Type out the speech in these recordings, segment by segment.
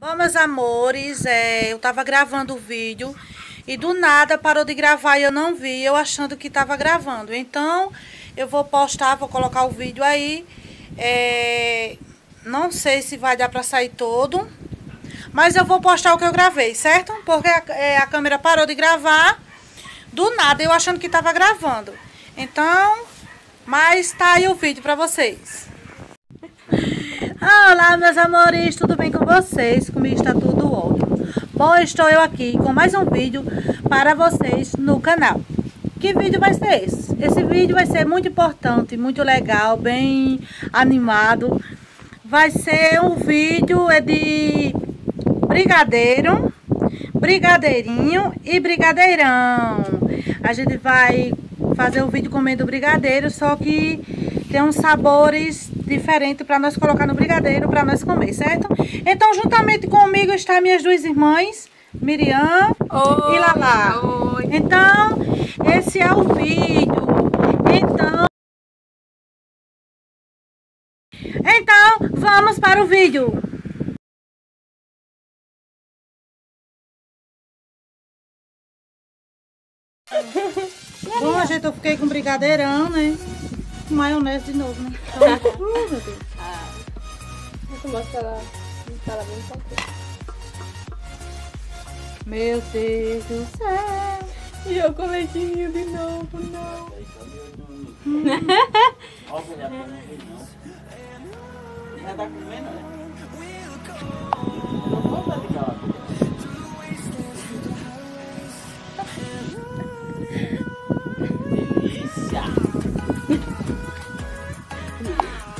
Bom, meus amores, é, eu tava gravando o vídeo e do nada parou de gravar e eu não vi, eu achando que tava gravando. Então, eu vou postar, vou colocar o vídeo aí. É, não sei se vai dar pra sair todo, mas eu vou postar o que eu gravei, certo? Porque a, é, a câmera parou de gravar do nada, eu achando que tava gravando. Então, mas tá aí o vídeo pra vocês. Olá, meus amores, tudo bem com vocês? Comigo está tudo ótimo. Bom, estou eu aqui com mais um vídeo para vocês no canal. Que vídeo vai ser esse? Esse vídeo vai ser muito importante, muito legal, bem animado. Vai ser um vídeo é de brigadeiro, brigadeirinho e brigadeirão. A gente vai fazer o vídeo comendo brigadeiro, só que tem uns sabores diferentes para nós colocar no brigadeiro para nós comer, certo? Então, juntamente comigo estão minhas duas irmãs, Miriam oi, e Lala. Oi. Então, esse é o vídeo. Então, então vamos para o vídeo. Bom, gente, eu fiquei com brigadeirão, né? Com maionese de novo, né? Então, uh, meu Deus. Ah. Deixa eu mostrar ela, ela bem contente. Meu Deus do céu. E eu com leitinho de novo, não. Já tá comendo, né? Não vou fazer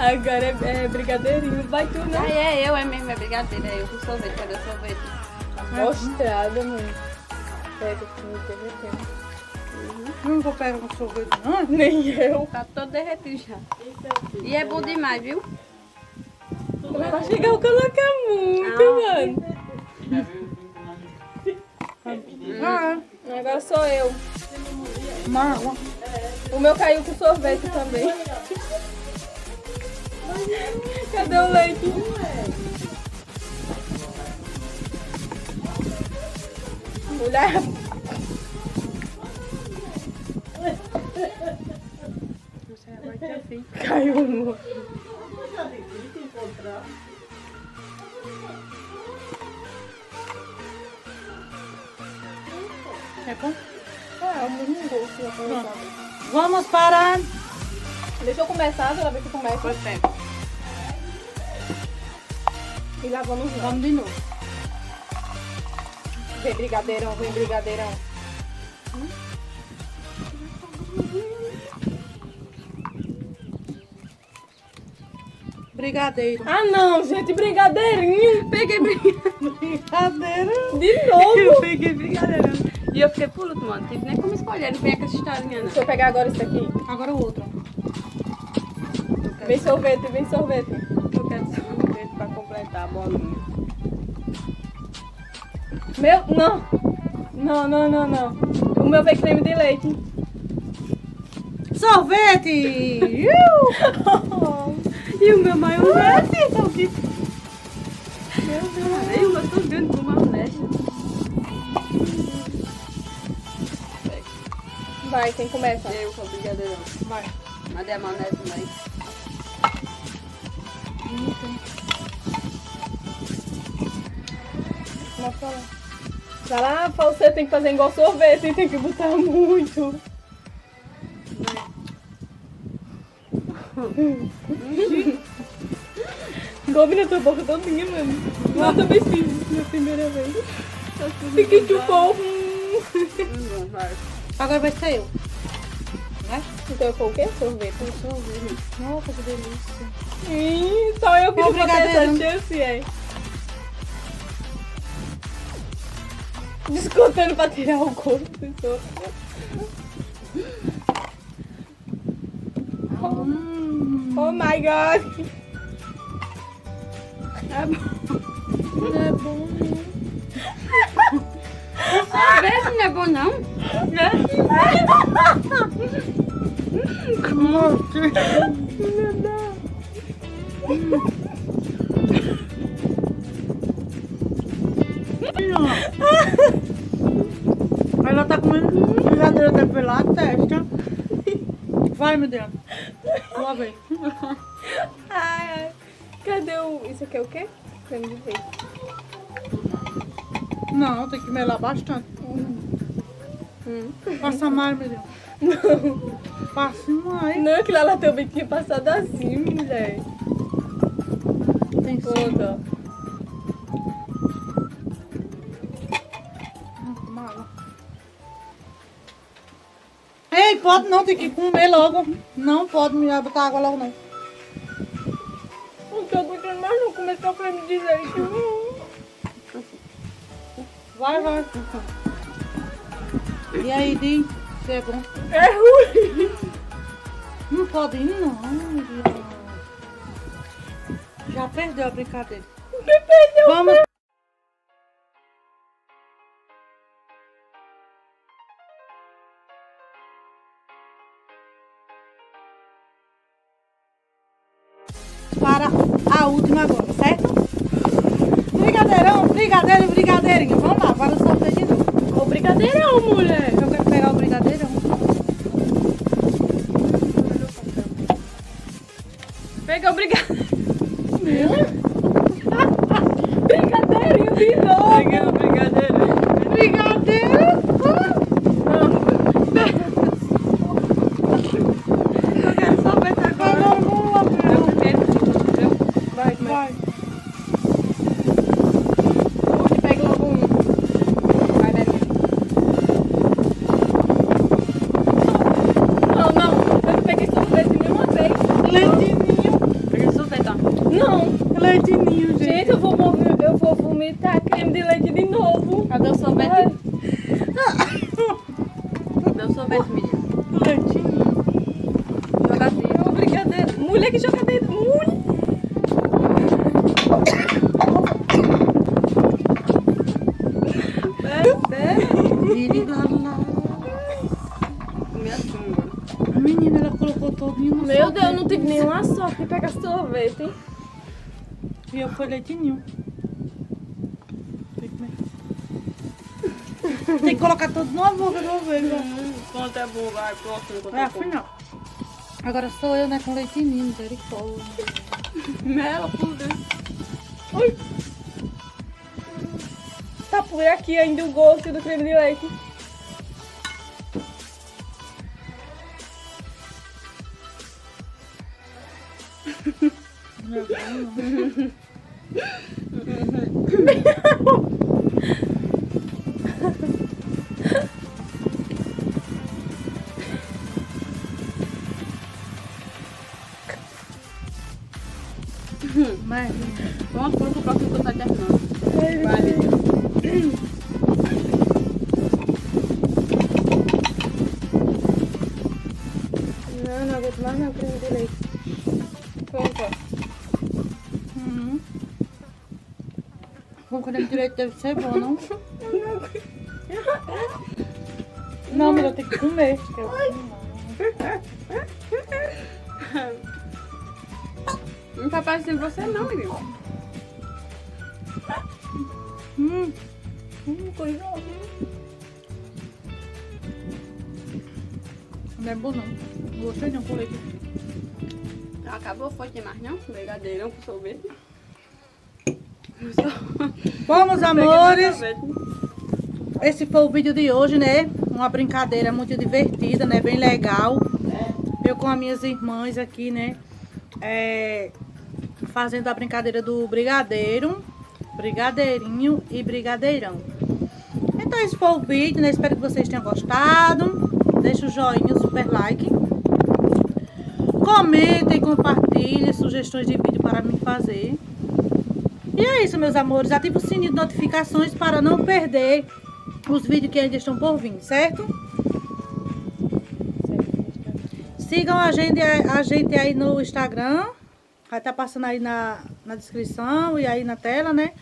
Agora é, é brigadeirinho. Vai tu, né? Ah, é eu, é mesmo, é brigadeiro. É eu com sorvete. Cadê o sorvete? Tá mostrada, mãe. Pega aqui no derretendo. Uhum. Não vou pegar um sorvete, não? Nem eu. Tá todo derretido já. E é bom demais, viu? Vai chegar a colocar muito, ah. mano. Ah, agora sou eu. Marlon. O meu caiu com sorvete também. Cadê o leite? Mulher. Caiu no. É bom? É, é o mesmo gosto. Vamos para... Deixa eu começar, ela vê que começa. Pois é. E lá vamos lá. Vamos de novo. Vem brigadeirão, vem brigadeirão. Brigadeiro. Ah não, gente, brigadeirinho. Peguei brigadeiro. De novo. Eu peguei brigadeirão. E eu fiquei por último, mano. Tive nem como escolher, não vem com essa historinha, não. Deixa eu pegar agora isso aqui. Agora o outro. Vem sorvete, vem sorvete. Eu quero sorvete pra completar a bolinha. Meu, não. Não, não, não, não. O meu vem creme de leite. Sorvete! e o meu maionese, sorvete. Meu Deus. Eu tô vendo com maionese. Vai, quem começa? Eu com o brigadeirão. Vai. Mandei a maionese também. Vai lá, você tem que fazer igual sorvete, tem que botar muito. Come na tua boca todinha, mano. Eu também fiz na primeira vez. Fiquei de fofo. Agora vai ser eu. Né? Então o quê? Sorvete. Sorvete. Nossa, que delícia. Ih, só eu que vou ter essa chance, é. Discutindo pra tirar o gosto do hum. Oh my god! É bom. Não é bom, não. Esse não é bom, não? Não. menina. Ela tá comendo brigadeiro até pela testa. Vai, meu Deus. Lá vem. Ai, ai. Cadê o. Isso aqui é o quê? Creme de leite. Não, tem que melar bastante. Hum. Passa mais, Deus. Não. Passe mais. Não, aquilo lá também tinha passado assim, mulher. Tem. Mala. Ei, pode não, tem que comer logo. Não pode me botar água logo não. Não tô aguentando mais não comer só creme de leite. Vai, vai. E aí, Di? Se é bom? É ruim. Não pode ir não. Já perdeu a brincadeira. Vamos. Novo. O brigadeirão, mulher. Eu quero pegar o brigadeirão. Pega o brigadeiro. Brigadeirinho de novo. Peguei o brigadeiro. Brigadeiro? Eu quero só ver agora. Agora vamos lá. Eu primeiro. Eu. Vai, vai. Vai. Puxa, pega logo um. Vai, Dani. Não, não. Eu não peguei sorvete nenhuma vez. Leitinho. Peguei sorvete, ó. Não. Leitinho, gente. Gente, eu vou, eu vou vomitar creme de leite de novo. Cadê o Ai. sorvete? Cadê o sorvete, menina? Leitinho. Joga assim. Ô, brigadeiro. Mulher que joga dentro. Mulher. Menina, ela colocou todinho no Meu sorvete. Deus, eu não tive nenhuma sorte de pegar sorvete. hein? E eu fui leitinho. Tem que comer. Tem que colocar tudo numa boca de uma vez. né? Quanto é bom, vai. Quanto É é não. Agora sou eu, né, com leitinho, misericórdia. Mela, por Deus. Tá por aqui ainda o gosto do creme de leite. Mas, Pronto, pronto, o próximo que eu tô terminando. Menina. Não, não aguento mais não, de leite. Pronto, ó. uhum. Com creme de leite deve ser bom, não? Não, mas eu tenho que comer. eu- Não tá parecendo você não, menino. Hum, Hum, coisa não é bom não. Não gostei não com leite. Acabou, foi, tem mais não? Brigadeirão com sorvete. Bom, meus amores, esse foi o vídeo de hoje, né? Uma brincadeira muito divertida, né? Bem legal. Eu com as minhas irmãs aqui, né? É, fazendo a brincadeira do brigadeiro, brigadeirinho e brigadeirão. Então esse foi o vídeo, né? Espero que vocês tenham gostado. Deixa o joinha, o super like. Comentem, compartilhem sugestões de vídeo para me fazer. E é isso, meus amores. Ative o sininho de notificações para não perder os vídeos que ainda estão por vir, certo? Sigam a gente, a gente aí no Instagram. Vai estar passando aí na, na descrição e aí na tela, né?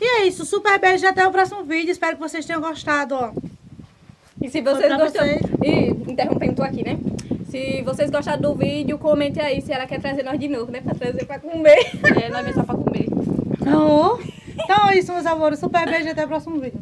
E é isso. Super beijo e até o próximo vídeo. Espero que vocês tenham gostado, ó. E se vocês gostaram. vocês. E interrompendo tu aqui, né? Se vocês gostaram do vídeo, comente aí se ela quer trazer nós de novo, né? Pra trazer pra comer. É, nós vem só pra comer. Oh, Então é isso, meus amores. Super beijo e até o próximo vídeo.